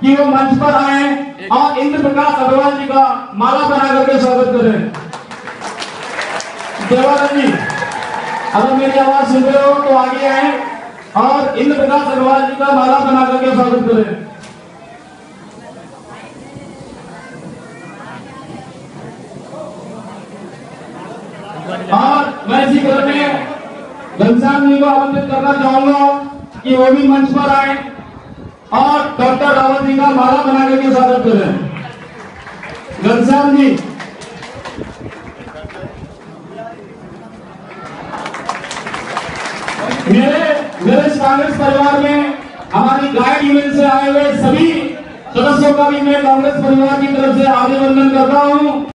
कि वो मंच पर आए और इंद्र प्रकाश अग्रवाल जी का माला बना करके स्वागत करें। देवानंद जी अगर मेरी आवाज़ सुन रहे हो तो आगे आए और इंद्र प्रकाश अग्रवाल जी का माला बना करके स्वागत करें। और मैं इसी क्रम में घनश्याम जी को आमंत्रित करना चाहूँगा कि वो भी मंच पर आए। और डॉक्टर रावत जी का माला बना करके स्वागत कर रहे हैं। घनश्याम जी। मेरे मेरे कांग्रेस परिवार में हमारी गाइड यूनियन से आए हुए सभी सदस्यों का भी मैं कांग्रेस परिवार की तरफ़ से अभिनंदन करता हूँ।